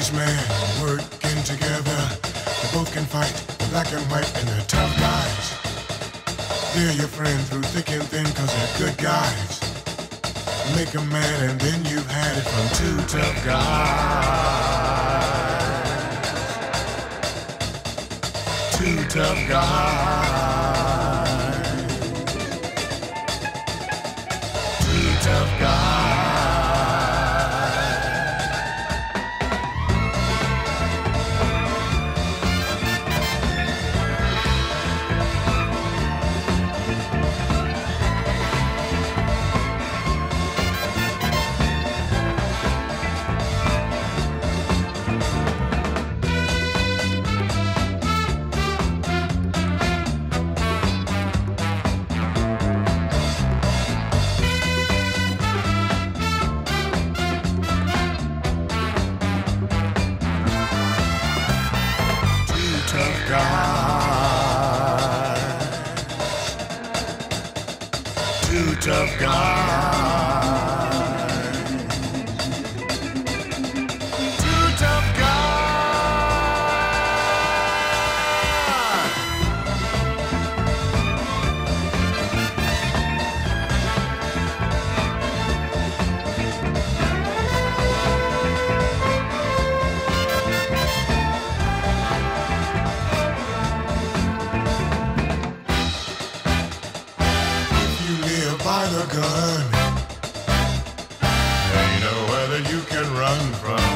wise men working together. They both can fight, the black and white, and they're tough guys. They're your friend through thick and thin, cause they're good guys. Make a man and then you've had it from two tough guys. Two tough guys. Two tough guys. Two tough guys. Two tough by the gun. Ain't nowhere that you can run from.